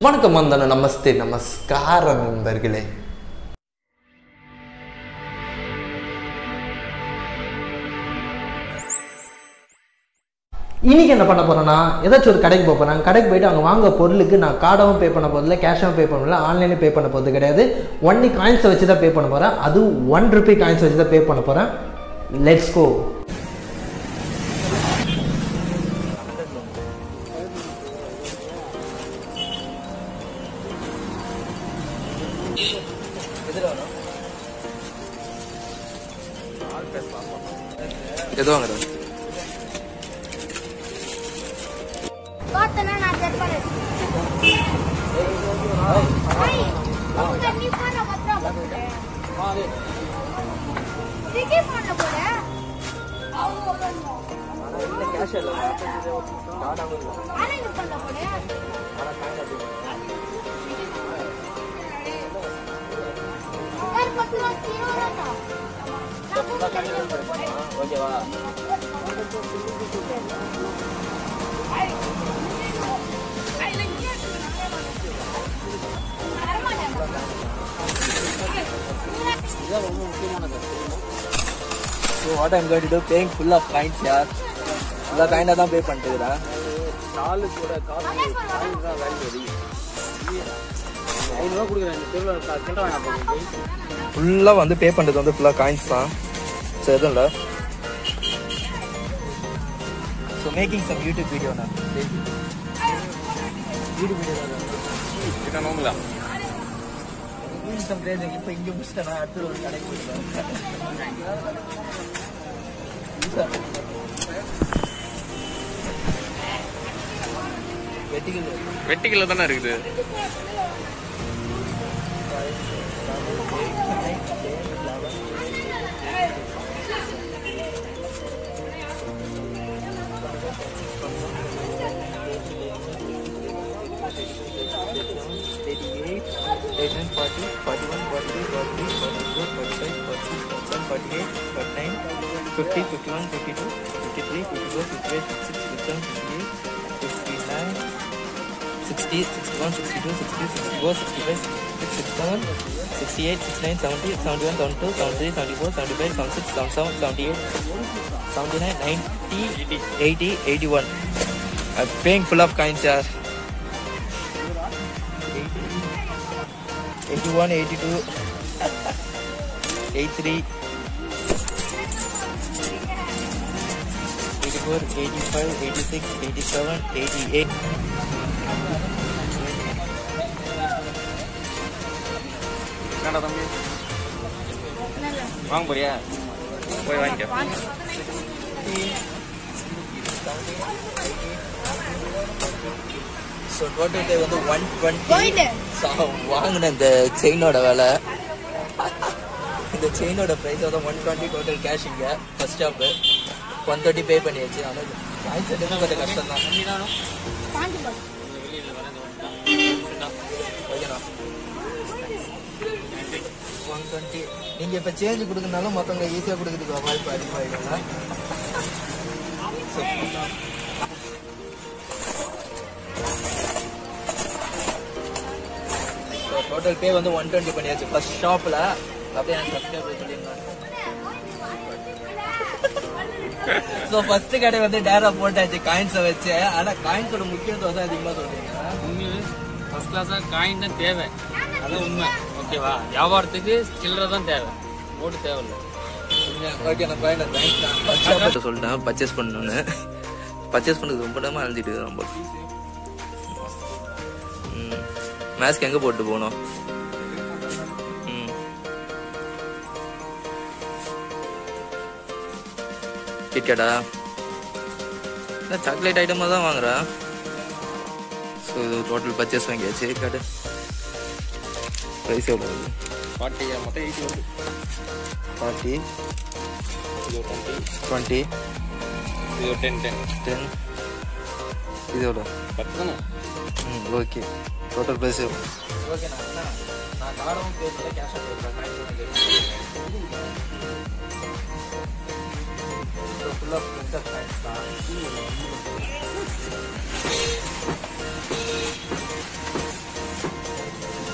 வணக்கம் வந்தன நமஸ்தே நமஸ்கார நண்பர்களே. இன்னைக்கு என்ன பண்ண போகிறேன்னா ஏதாச்சும் ஒரு கடைக்கு போக போகிறேன் கடைக்கு போயிட்டு அங்கே வாங்க பொருளுக்கு நான் கார்டாகவும் பே பண்ண போதில்லை கேஷாகவும் பே பண்ணல ஆன்லைனில் பே பண்ண போகிறது கிடையாது. ஒன்லி காயின்ஸை வச்சு தான் பே பண்ண போகிறேன் அதுவும் ஒன் ருபி காயின்ஸ் வச்சு தான் பே பண்ண போகிறேன் லெட்ஸ் கோ சார் பத்து ரூபா கிலோ வேண்டாம் so what I'm going to do paying full of coins யார் ஃபுல்லாக காயினாக தான் பே பண்ணிட்டுக்கிறேன். நாலு கூட காசு காயின் தான் வேல்யூ ஐநூறுவா கொடுக்குறேன். வேணாம் ஃபுல்லாக வந்து பே பண்ணுறது வந்து ஃபுல்லாக காயின்ஸ் தான். எதுவும் இல்லை so making some YouTube video நான் யூடியூப் வீடியோ தான். சம் கிரேஸ் இப்போ இங்கே முடிச்சிட்டேன் அடுத்து ஒரு கடைக்கு வெட்டிக்கல் வெட்டிக்கல தானே இருக்குது? 50, 51, 52, 53, 54, 55, 56, 57, 58, 59, 60, 61, 62, 63, 64, 65, 67, 68, 69, 70, 71, 72, 73, 74, 75, 76, 77, 78, 79, 90, 80, 81. I'm paying full of coins, sir. 81, 82, 83. 84, 85, 86, 87, 88. என்னடா தம்பி? வாங்க போறியா? போய் வாங்கிக்க. ஸோ டோட்டல் பே வந்து ஒன் டுவெண்ட்டி. வாங்கின இந்த செயினோட விலை. இந்த செயினோட ப்ரைஸ் வந்து ஒன் டுவெண்ட்டி டோட்டல் கேஷ் இங்கே first stop one thirty pay பண்ணியாச்சு. ஆனால் காய்ச்சல் எடுத்து கொஞ்சம் கஷ்டம் தான் பாஞ்சு ஓகேண்ணா. ஒன் டுவெண்ட்டி நீங்கள் இப்போ சேஞ்ச் கொடுக்கறனாலும் மற்றவங்க ஈஸியாக கொடுக்குறதுக்கு வாய்ப்பு அதிகமாகிடும்ல ஸோ டோட்டல் பே வந்து ஒன் டுவெண்ட்டி பண்ணியாச்சு. ஃபர்ஸ்ட் ஷாப்பில் அப்படியே எனக்கு சப்ஸ்கிரைபர் சொல்லியிருந்தாங்க ஸோ ஃபர்ஸ்ட் கடை வந்து டேரா போட்டாச்சு காயின்ஸை வச்சு ஆனால் காயின்ஸோட முக்கியத்துவம் தான் அதிகமாக சொல்றீங்க. உண்மையிலே ஃபர்ஸ்ட் கிளாஸா காயின் தான் தேவை. அதான் உண்மை. ஓகேவா வியாபாரத்துக்கு சில்லறை தான் தேவை. நோட்டு தேவையில்லை. சொல்லிட்டேன் பர்ச்சேஸ் பண்ணணும்னு பர்ச்சேஸ் பண்ணது ரொம்ப நேரமாக அழுந்திட்டு ரொம்ப. மேஸ்க் எங்கே போட்டு போகணும் கிட்கேட்டா இல்லை சாக்லேட் ஐட்டமாக தான் வாங்குறேன் ஸோ இது டோட்டல் பர்ச்சேஸ் வாங்கியாச்சு காட்டு. ப்ரைஸ் எவ்வளோ வருது ஃபார்ட்டி மொத்தம் எயிட்டி வந்து. ஃபார்ட்டி டுவெண்ட்டி இது டென் டென் டென் இது எவ்வளோ பத்து தானே? ம் ஓகே டோட்டல் ப்ரைஸ் ஓகே நான் நான் கார்டும் பேசல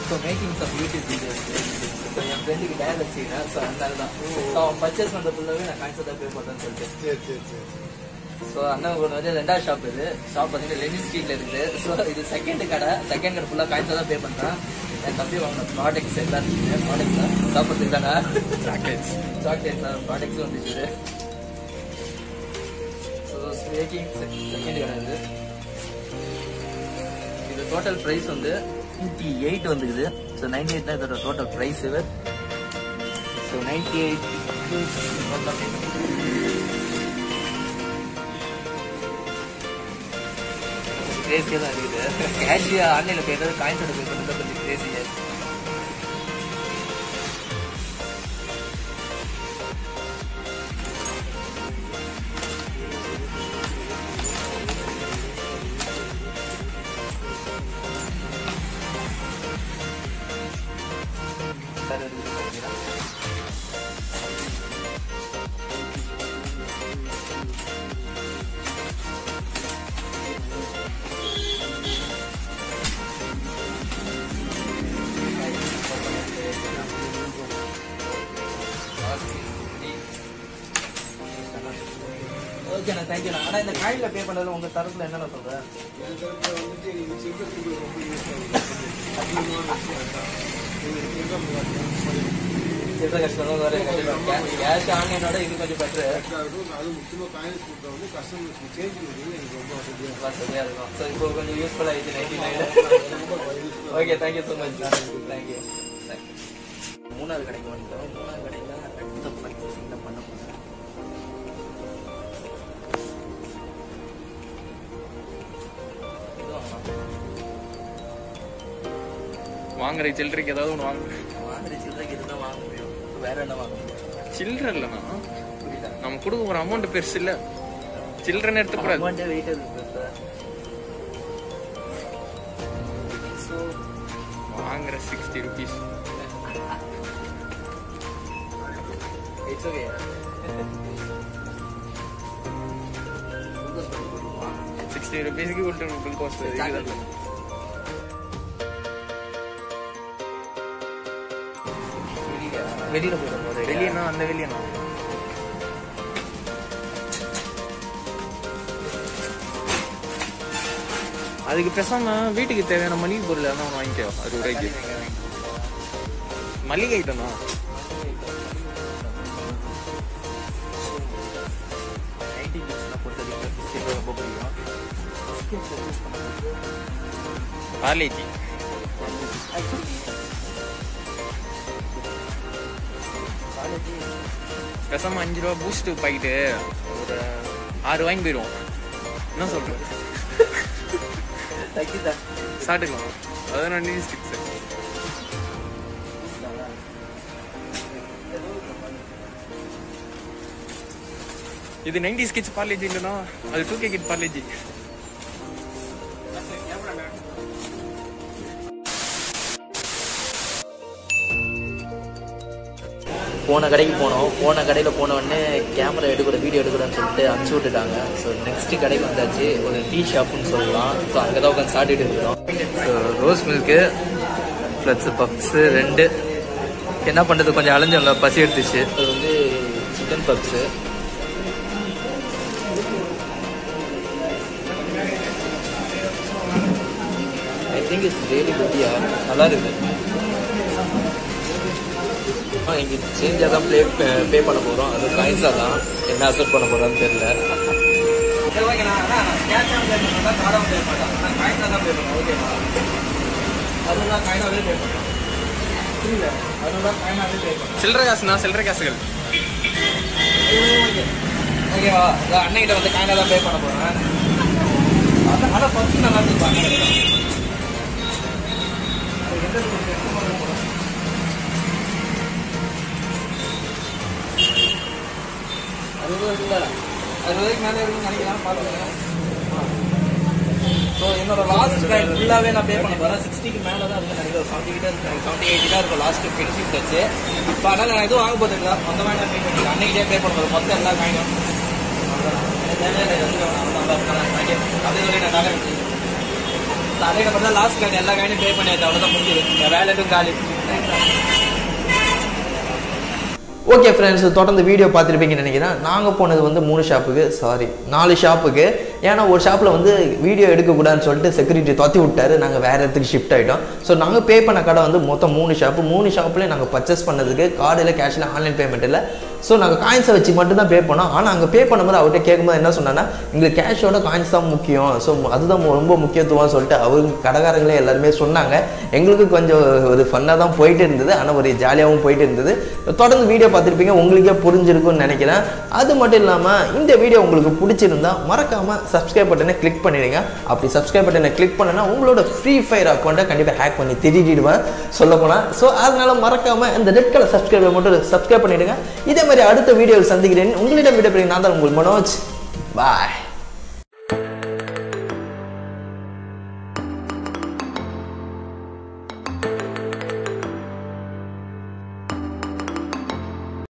so making some YouTube videos என் ஃப்ரெண்டுக்கு டேர் வச்சுக்கிறேன் ஸோ அதனால தான் ஸோ அவன் பர்ச்சேஸ் பண்ணுற ஃபுல்லாகவே நான் தான் பே பண்ணுறேன்னு சொல்லிட்டு சரி சரி சரி ஸோ அண்ணன் ஒன்று வந்து ரெண்டாவது ஷாப் இது. ஷாப் பார்த்தீங்கன்னா லெனின் ஸ்ட்ரீட்ல இருக்குது. ஸோ இது செகண்ட் கடை. செகண்ட் கடை ஃபுல்லாக காய்ச்சல் தான் பே பண்ணுறேன் என் தம்பி வாங்கின ப்ராடக்ட்ஸ் எல்லாம் இருக்குது. ப்ராடக்ட்ஸ் தான். சாப்பிட்றதுக்கு தானே சாக்லேட்ஸ் சாக்லேட்ஸ் ப்ராடக்ட்ஸும் வந்துச்சு. ஸோ செகண்ட் இது டோட்டல் ப்ரைஸ் வந்து நைன்டி எயிட் வந்துக்குது. ஸோ நைன்டி எயிட் தான் இதோட டோட்டல் ப்ரைஸ் இது ஸோ நைன்டி எயிட் கிரேசியாக தான் இருக்குது. கேஷியா ஆன்லைனில் போயிட்டு காயின்ஸோட பே பண்ணுறது கொஞ்சம் கிரேசியாக ஓகேண்ணா தேங்க்யூண்ணா ஆனால் இந்த காயினில் பே பண்ணதில் உங்கள் தரத்தில் என்னென்ன சொல்கிறேன் இந்த தடவை வந்துட்டு சில்லறை கொடுக்க ரொம்ப யூஸ் கேஷ் ஆன்லைனோட இது கொஞ்சம் பெட்ரு அது முக்கியமாக காயின்ஸ் கொடுத்தா வந்து கஸ்டமர்ஸ்க்கு சேஞ்ச் பண்ணுறது எனக்கு ரொம்ப வசதியாக வசதியாக இருக்கும். ஸோ இப்போ கொஞ்சம் யூஸ்ஃபுல்லாக ஆயிடுச்சு ninety nine okay thank you so much thank you மூணாவது கடைக்கு வந்துட்டோம் மூணாவது கடையில் அடுத்த வாங்குற சில்லறைக்கு ஏதாவது ஒன்று வாங்க. வாங்குற சில்லறைக்கு இதுதான் வாங்க முடியும். வேற என்ன வாங்க முடியும்? சில்லறை இல்லைண்ணா. நம்ம கொடுக்க போகிற அமௌண்ட் பெருசு இல்லை. சில்லறைன்னு எடுத்துக்கூடாது. அமௌண்ட்டே வெயிட் இருக்கு சார் ஸோ வாங்குற sixty rupees it's okay sixty ருபீஸ்க்கு ஒரு பில் காஸ்ட் வெளியில போயிடும் போது. வெளியனா அந்த வெளியனா. அதுக்கு பேசாம வீட்டுக்கு தேவையான மளிகை பொருள் எல்லாம் ஒன்று வாங்கிக்கோ. அது ரூபாய்க்கு மளிகை ஐட்டம்னா நைன்டி கிட்ஸ்லாம் பொறுத்த வரைக்கும் பேசாம அஞ்சு ரூபா பூஸ்ட் பாக்கெட்டு. ஒரு ஆறு வாங்கி போயிடுவோம் என்ன தைக்கிதா சாப்பிட்டுக்கலாம். அதான் நியூஸ் ஸ்டிக்ஸ் இது நைன்டி ஸ்கிட்ஸ் காலேஜ் இல்லைன்னா அது டூ கே கிட் காலேஜ் போன கடைக்கு போனோம். போன கடையில் போன உடனே கேமரா எடுக்கிற வீடியோ எடுக்கிறேன்னு சொல்லிட்டு அனுப்பிச்சி விட்டுட்டாங்க. ஸோ நெக்ஸ்ட் கடைக்கு வந்தாச்சு. ஒரு டீ ஷாப்னு சொல்லலாம். ஸோ அங்கே தான் உட்காந்து சாப்பிட்டுட்டு இருக்கிறோம். So rose milk plus puffs ரெண்டு. என்ன பண்ணுறது கொஞ்சம் அலைஞ்சோம்ல பசி எடுத்துச்சு. அது வந்து chicken puffs I think it's really குட்டியா நல்லா இருக்குது. ஆ இங்கே சேஞ்சாக தான் ப்ளே பே பண்ண போகிறோம் அது காயின்ஸாக தான். என்ன அசெப்ட் பண்ண போகிறோன்னு தெரியல. சில்லறை காசுனா சில்லறை காசுகள். ஓகேவா அன்னைகிட்ட வந்து காயினாக தான் பே பண்ண போகிறேன் ஆனால் ஃபங்க்ஷன் நல்லா இருந்துப்பாங்க அறுபது இல்லை அறுபதுக்கு மேலே இருக்குன்னு ஸோ என்னோட லாஸ்ட் டைம் ஃபுல்லாகவே நான் பே பண்ண போகிறேன் சிக்ஸ்டிக்கு மேலே தான் இருக்கு. நினைக்கிறேன் செவன்ட்டி கிட்ட இருக்கு செவன்ட்டி எயிட்டி தான் இருக்கும். லாஸ்ட் ஃபினிஷிங் வச்சு இப்போ அதனால் நான் எதுவும் வாங்க போகிறது இல்லை. மொத்தமாக நான் பே பண்ணி அன்னைக்கே பே பண்ண போகிறேன் மொத்தம் எல்லா காயினும் அதே சொல்லி நான் நகை லாஸ்ட் காயின் எல்லா காயினும் பே பண்ணியாச்சு. அவ்வளோதான் முடிஞ்சது. என் வேலை எதுவும் காலி. ஓகே ஃப்ரெண்ட்ஸ் தொடர்ந்து வீடியோ பார்த்துருப்பீங்கன்னு நினைக்கிறேன். நாங்கள் போனது வந்து மூணு ஷாப்புக்கு சாரி நாலு ஷாப்புக்கு ஏன்னா ஒரு ஷாப்பில் வந்து வீடியோ எடுக்கக்கூடாதுன்னு சொல்லிட்டு செக்யூரிட்டி தொத்தி விட்டாரு. நாங்கள் வேறு இடத்துக்கு ஷிஃப்ட் ஆகிட்டோம் ஸோ நாங்கள் பே பண்ண கடை வந்து மொத்தம் மூணு ஷாப்பு மூணு ஷாப்லேயும் நாங்கள் பர்ச்சேஸ் பண்ணதுக்கு கார்டில் கேஷில் ஆன்லைன் பேமெண்ட் இல்லை. ஸோ நாங்கள் காயின்ஸை வச்சு மட்டும்தான் பே பண்ணோம். ஆனால் அங்கே பே பண்ணும்போது அவர்கிட்ட கேட்கும்போது என்ன சொன்னான்னா எங்களுக்கு கேஷோட காயின்ஸ் தான் முக்கியம். ஸோ அதுதான் ரொம்ப முக்கியத்துவம் சொல்லிட்டு அவங்க கடைக்காரங்களே எல்லாருமே சொன்னாங்க. எங்களுக்கு கொஞ்சம் ஒரு ஃபன்னாக தான் போயிட்டு இருந்தது. ஆனால் ஒரு ஜாலியாகவும் போயிட்டு இருந்தது. தொடர்ந்து வீடியோ பார்த்துருப்பீங்க. உங்களுக்கே புரிஞ்சிருக்கும்னு நினைக்கிறேன். அது மட்டும் இல்லாமல் இந்த வீடியோ உங்களுக்கு பிடிச்சிருந்தா மறக்காமல் சப்ஸ்கிரைப் பட்டனை கிளிக் பண்ணிடுங்க. அப்படி சப்ஸ்கிரைப் பட்டனை கிளிக் பண்ணனா உங்களோட ஃப்ரீ ஃபயர் அக்கௌண்ட்டை கண்டிப்பாக ஹேக் பண்ணி திருடிடுவேன். சொல்ல போனால் ஸோ அதனால் மறக்காமல் இந்த ரெட் கலர் சப்ஸ்கிரைபை மட்டும் சப்ஸ்கிரைப் பண்ணிடுங்க. இதே மாதிரி அடுத்த வீடியோவில் சந்திக்கிறேன். உங்களிடம் விடைபெறுகிறேன். நான் தான் உங்கள் மனோஜ். பாய்